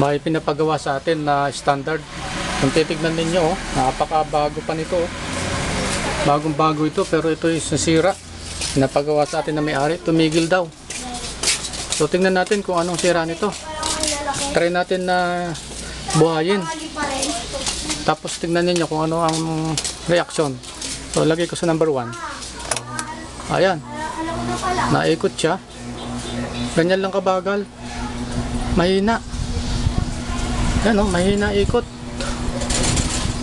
may pinapagawa sa atin na standard. Kung titignan ninyo, oh, napakabago pa nito. oh. Bagong bago ito pero ito is nasira. Pinapagawa sa atin na may-ari, tumigil daw. So tingnan natin kung anong sira nito. Try natin na buhayin. Tapos tingnan ninyo kung ano ang reaction. So lagay ko sa number 1. Ayan. Naikot siya. Ganyan lang kabagal. Mahina. Yan o, mahina ikot.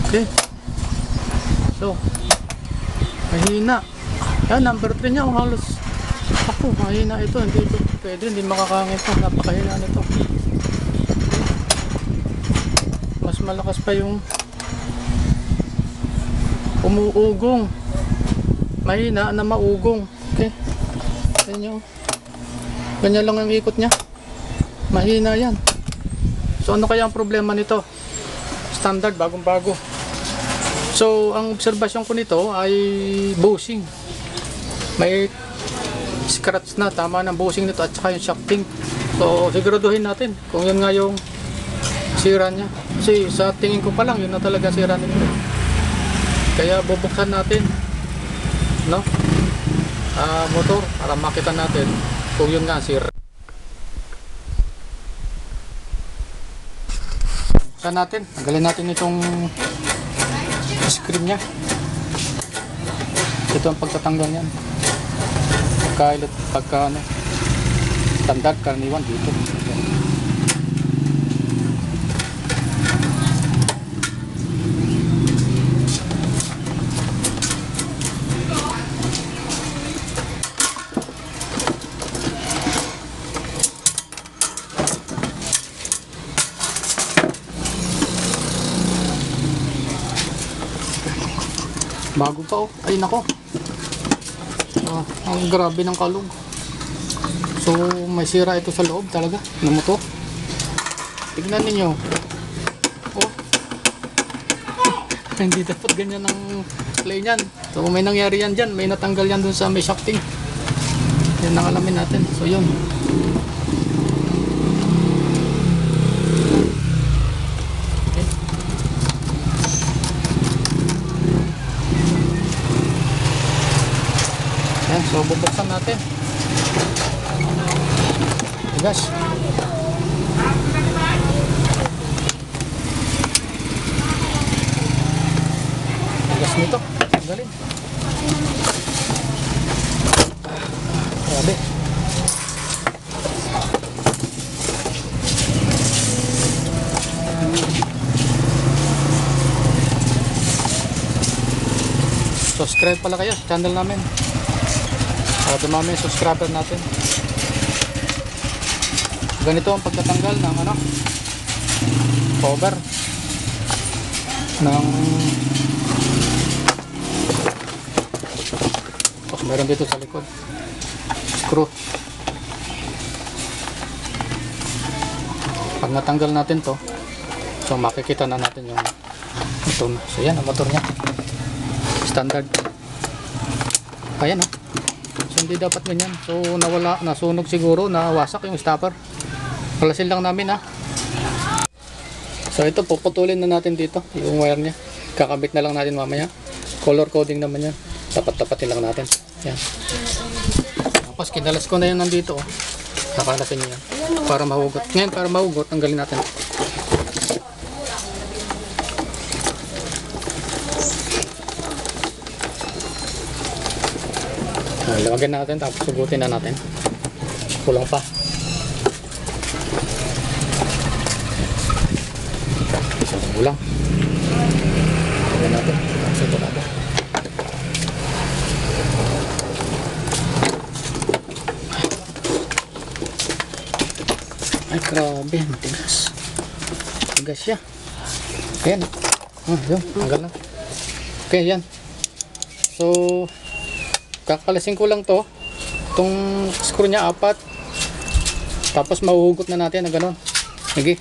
Okay. So, mahina. Yan, number 3 niya. oh, halos. Ako, mahina ito. Hindi ito pwede. Hindi makakangit ito. Napakahina nito. Mas malakas pa yung umuugong. Mahina na maugong. Okay. Yan yung Ganyan lang ang ikot niya. Mahina yan. So ano kaya ang problema nito? Standard, bagong-bago. So ang obserbasyon ko nito ay bushing. May scratch na, tama ng bushing nito at saka yung shafting. So siguraduhin natin kung yun nga yung sira niya. Kasi sa tingin ko pa lang, yun na talaga sira nito. Kaya bubuksan natin no? ah motor para makita natin kung yun nga sir. Buksan natin. Tanggalin natin itong screen niya. Ito ang pagtatanggal niyan. Pagka, pagka ano, standard karaniwan dito. Bago pa oh. Ay nako. Ah, ang grabe ng kalog. So may sira ito sa loob talaga ng motor. Tignan ninyo. Oh. Hindi dapat ganyan ang play niyan. So may nangyari yan dyan. May natanggal yan dun sa may shafting. Yan ang alamin natin. So yun. So bubuksan natin. Tigas. Tigas nito. Galing. Subscribe pala kayo sa channel namin. Para dumami yung subscriber natin. Ganito ang pagtatanggal ng ano cover ng oh, meron dito sa likod. Screw. Pag natanggal natin to so makikita na natin yung na. So yan ang motor nya standard. Ayan oh Hindi dapat ganyan. So nawala, nasunog siguro, nawasak yung stopper. Palasin lang namin ha. So ito, puputulin na natin dito, yung wire niya. Kakabit na lang natin mamaya. Color coding naman yan. Tapat-tapatin lang natin. Yan. Tapos kinalas ko na yan nandito. Oh. Nakalasin niya yan. Para mahugot. Ngayon, para mahugot, tanggalin natin. Ah, Lagyan natin tapos sugutin na natin. Kulang pa. Isang kulang. Lagyan natin. Tapos natin. Ay, grabe. Matigas. Matigas siya. Ayan. Ah, yun. Tanggal na. Okay, yan. So, kakalasin ko lang to. Itong screw niya apat. Tapos mahuhugot na natin na gano'n sige.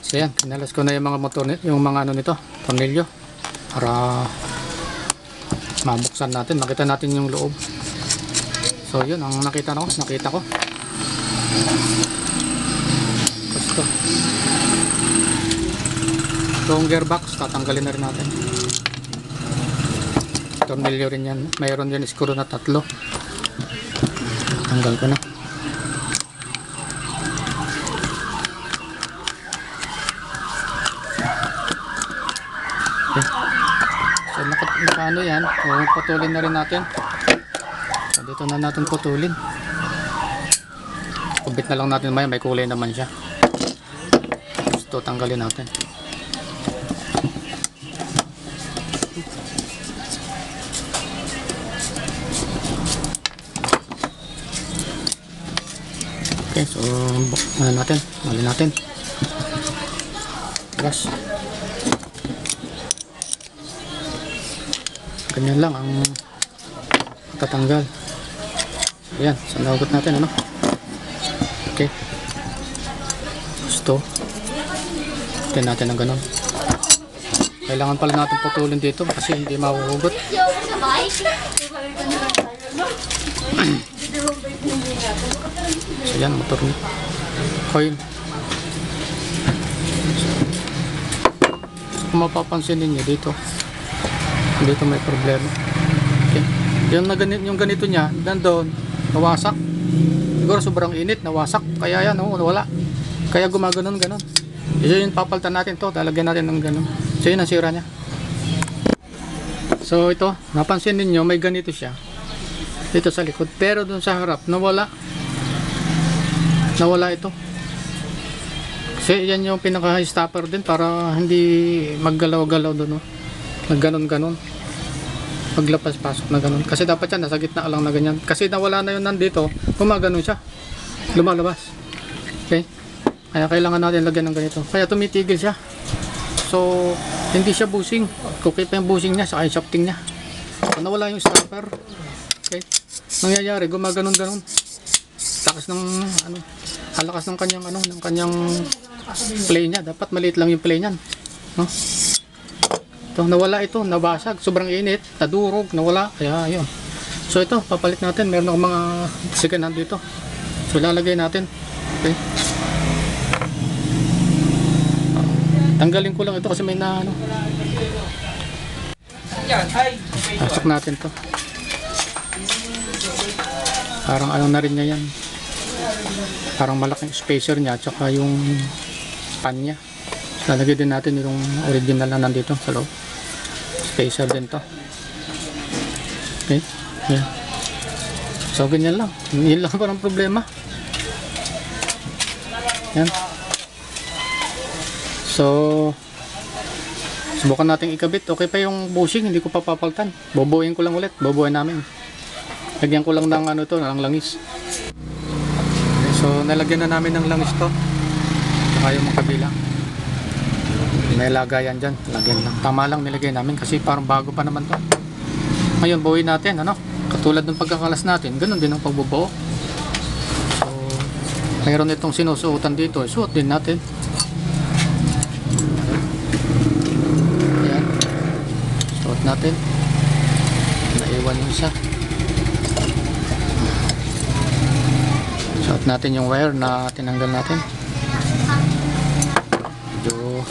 So yan. Kinalas ko na yung mga motor yung mga ano nito tornilyo. Para mabuksan natin. Makita natin yung loob. So yun. Ang nakita ko nakita ko. Tapos ito. Itong gearbox, tatanggalin na rin natin. Tornilyo rin yan. Mayroon din screw na tatlo. Tanggal ko na. Okay. So, naka, naka yan. O, putulin na rin natin. So, dito na natin putulin. Kubit na lang natin maya. May kulay naman siya. Ito, tanggalin natin. Okay, so ano natin, mali natin. Gas. Ganyan lang ang tatanggal. Ayan, so nahugot natin ano. Okay. Gusto. Tignan natin ng ganun. Kailangan pala natin putulin dito kasi hindi mahuhugot. So yan, motor niya. Coil. So, kung mapapansin ninyo dito, dito may problema. Okay. Yung, na ganito, yung ganito niya, nandun, nawasak. Siguro sobrang init, nawasak. Kaya yan, oh, wala. Kaya gumaganon, ganon. So yun, papaltan natin to, talagyan natin ng ganon. So yun ang sira niya. So ito, napansin ninyo, may ganito siya. Dito sa likod. Pero dun sa harap, nawala. Nawala ito. Kasi yan yung pinaka-stopper din para hindi maggalaw-galaw doon. No? Magganon-ganon. Maglapas-pasok na ganon. Kasi dapat yan, nasa gitna lang na ganyan. Kasi nawala na yun nandito, gumaganon siya. Lumalabas. Okay? Kaya kailangan natin lagyan ng ganito. Kaya tumitigil siya. So, hindi siya busing. Kukit pa yung busing niya, saka yung shafting niya. So, nawala yung stopper. Okay? Nangyayari, gumaganon-ganon. Takas ng, ano, halakas ng kanyang, ano, ng kanyang play niya. Dapat maliit lang yung play niyan. No? Ito, nawala ito, nabasag. Sobrang init, nadurog, nawala. Kaya, yun. So, ito, papalit natin. Meron akong mga siganan dito. So, lalagay natin. Okay? Tanggalin ko lang ito kasi may na ano. Pasok natin to. Parang ano na rin niya yan. Parang malaking spacer niya at saka yung pan niya. Lalagay din natin yung original na nandito sa loob. Spacer din to. Okay. Yan. So ganyan lang. Yun lang parang problema. Yan. So, subukan natin ikabit. Okay pa yung bushing, hindi ko pa papaltan. Boboyin ko lang ulit. Boboyin namin. Lagyan ko lang ng ano to, ng langis. So, nalagyan na namin ng langis to. Saka yung mga kabila. May lagayan dyan. Lagyan lang. Tama lang nilagay namin kasi parang bago pa naman to. Ngayon, buuin natin. Ano? Katulad ng pagkakalas natin, ganun din ang pagbubuo. So, mayroon itong sinusuotan dito. Suot din natin. Ayan. Suot natin. Naiwan yung isa. Suot natin yung wire na tinanggal natin. Medyo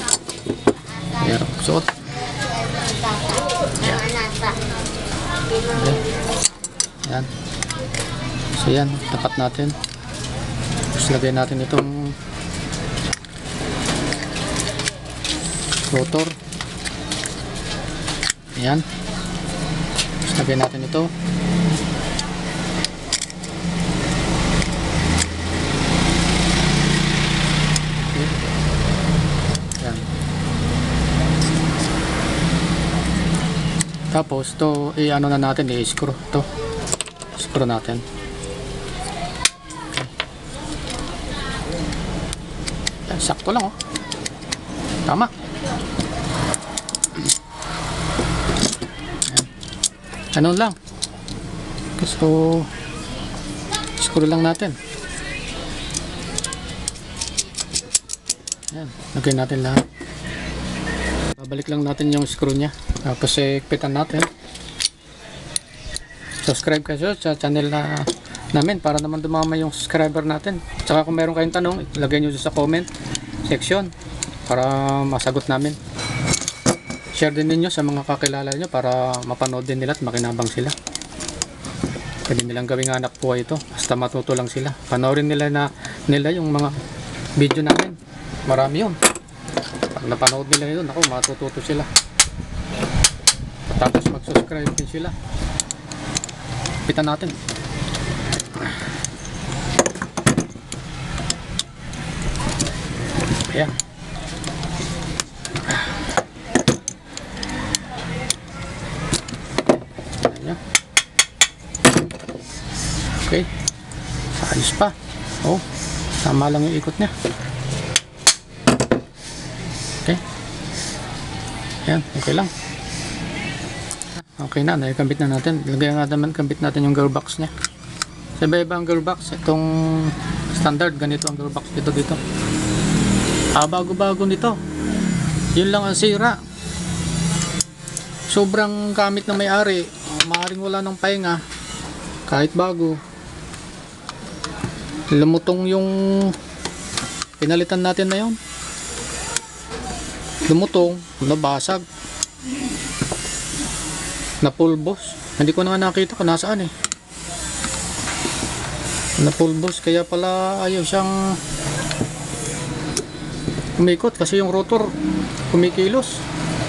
mahirap suot. Ayan. So yan, tapat natin. Tapos lagay natin itong rotor. Ayan. Tapos lagay natin ito. Tapos to i-ano na natin, i-screw to. Screw natin. Ayan, sakto lang oh. Tama. Ganun lang. So, screw lang natin. Ayan, lagay natin lahat. Babalik lang natin yung screw niya. Tapos ikpitan natin. Subscribe kayo sa channel na namin para naman dumama yung subscriber natin. Tsaka kung meron kayong tanong, ilagay nyo sa comment. section para masagot namin. Share din ninyo sa mga kakilala nyo para mapanood din nila at makinabang sila. Pwede nilang gawing hanap buhay ito. Basta matuto lang sila. Panoorin nila na nila yung mga video namin. Marami yun. Pag napanood nila yun, ako matututo sila. Tapos mag-subscribe din sila. Kita natin. Ayan. Ayan. Okay. Ayos pa. Oh, tama lang yung ikot niya. Okay. Ayan, okay lang. Okay na, nakikambit na natin. Lagay nga naman, kambit natin yung gearbox niya. Sa iba-iba ang gearbox. Itong standard, ganito ang gearbox dito dito. Ah, bago-bago nito. Yun lang ang sira. Sobrang gamit na may-ari. Maaring wala ng pahinga. Kahit bago. Lumutong yung pinalitan natin na yun. Lumutong, nabasag. Napulbos. Hindi ko na nga nakita kung nasaan eh. Napulbos. Kaya pala ayaw siyang umikot kasi yung rotor kumikilos.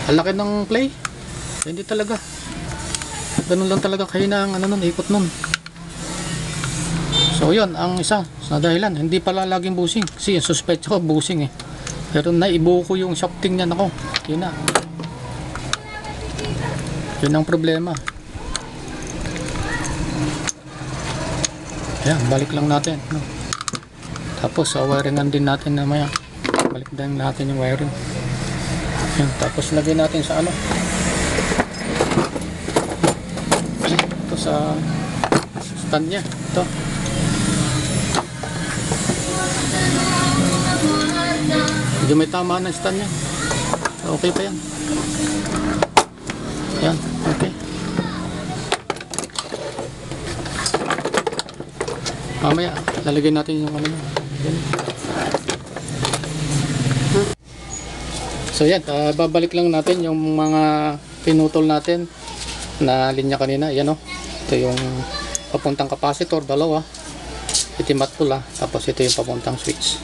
Ang laki ng play. Hindi talaga. Ganun lang talaga kahina ang ano nun, ikot nun. So yun, ang isa sa dahilan. Hindi pala laging busing. Kasi suspect ko busing eh. Pero naibuo ko yung shafting niya nako. Yun na. Yun ang problema. Ayan, balik lang natin. No? Tapos, sa wiringan din natin na maya. Balik din natin yung wiring. Ayan, tapos lagay natin sa ano. Ito sa stand niya. Ito. Medyo may tama ng stand niya. Okay pa. Yan, Mamaya, lalagay natin yung ano. So yan, ah, babalik lang natin yung mga pinutol natin na linya kanina. Yan o. Ito yung papuntang capacitor, dalawa. Itim at pula. Tapos ito yung papuntang switch.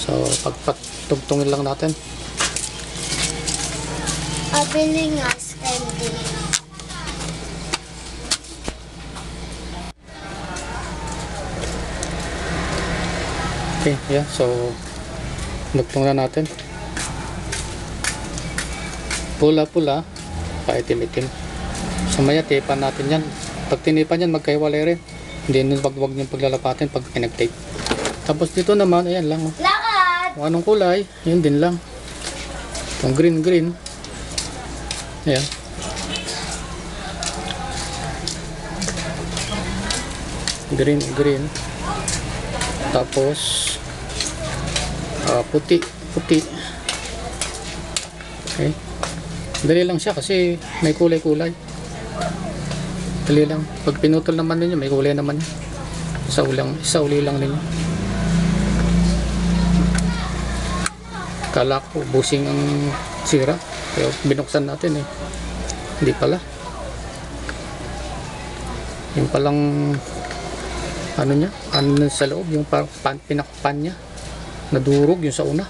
So, pagpatugtungin lang natin. Opening us candy. Okay, yeah. So, dugtong na natin. Pula-pula, paitim-itim. So, maya tipan natin yan. Pag tinipan yan, magkaiwalay rin. Hindi nun wag wag niyong paglalapatin pag pinag-tape. Tapos dito naman, ayan lang. oh. Lakad! Kung anong kulay, yun din lang. Yung green green. Ayan. Green green. Tapos ah, puti puti. Okay. Dali lang siya kasi may kulay-kulay. Dali lang. Pag pinutol naman ninyo, may kulay naman yan. Sa ulang, sa uli lang ninyo. Kala ko busing ang sira. Kaya binuksan natin eh. Hindi pala. Yung palang ano niya, ano sa loob, yung parang pan, pinakpan niya. Nadurog yung sa una.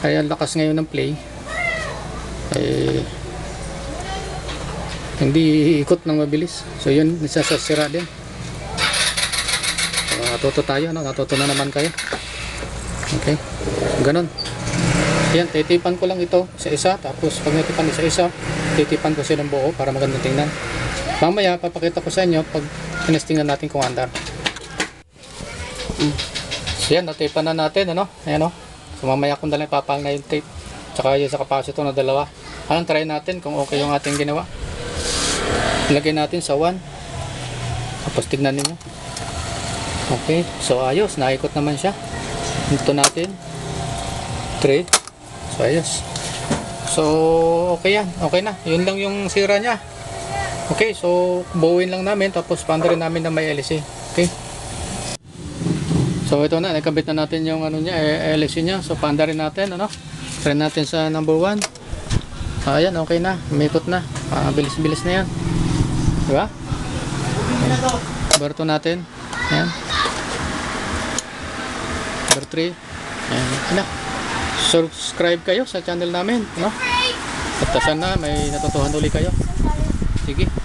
Kaya ang lakas ngayon ng play. Eh, hindi ikot ng mabilis. So yun, nasasasira din. So, natuto tayo, no? natuto na naman kayo. Okay, ganon. Yan, titipan ko lang ito sa isa. Tapos pag natipan sa isa, titipan ko silang buo para magandang tingnan. Mamaya, papakita ko sa inyo pag tinestingan natin kung andar. Mm. So yan, natipan na natin, ano? Ayan o. So mamaya kung dala papal na yung tape. Tsaka yung sa capacitor na dalawa. Anong try natin kung okay yung ating ginawa. Ilagay natin sa 1. Tapos tignan ninyo. Okay, so ayos. Naikot naman siya. Ito natin. 3. So ayos. So okay yan. Okay na. Yun lang yung sira niya. Okay, so buuin lang namin tapos paanda rin namin na may LC. Okay. So ito na, nakabit na natin yung ano niya, eh, LSC niya. So paanda rin natin, ano? Try natin sa number 1. Ayan, okay na. Umikot na. Ah, bilis-bilis na yan. Di ba? Number 2 natin. Ayan. Number 3. Ayan. Ayan. Subscribe kayo sa channel namin, no? At sana may natutuhan uli kayo. Sige.